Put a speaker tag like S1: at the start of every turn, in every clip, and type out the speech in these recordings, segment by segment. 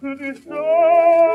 S1: finish now.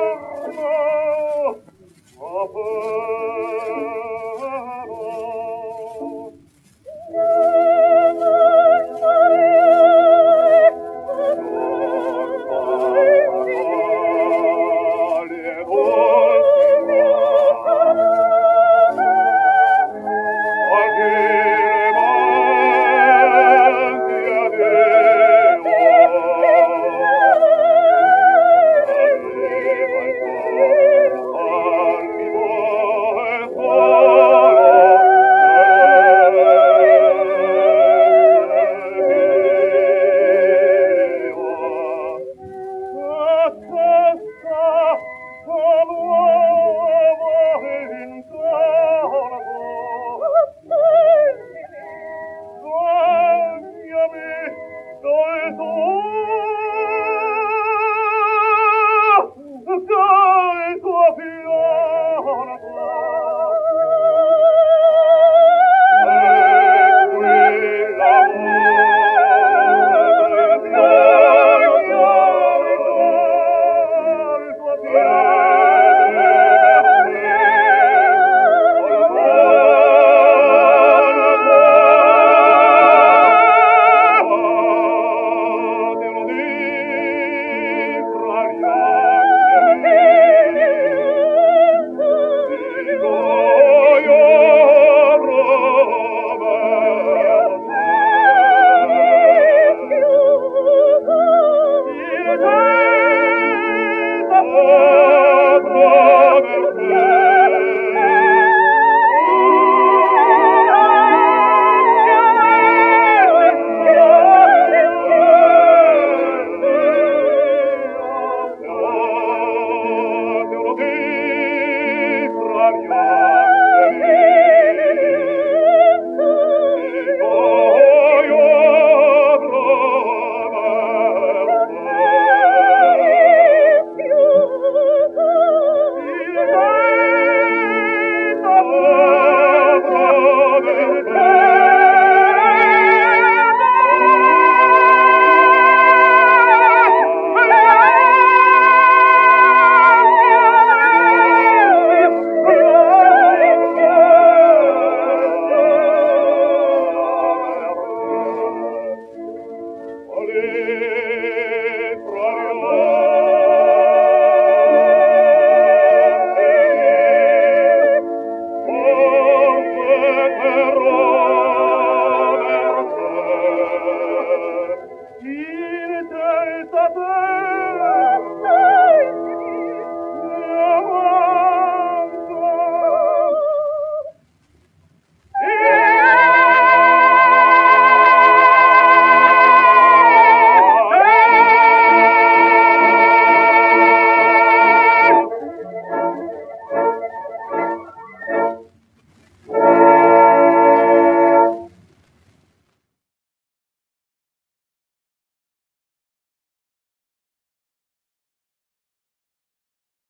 S1: ave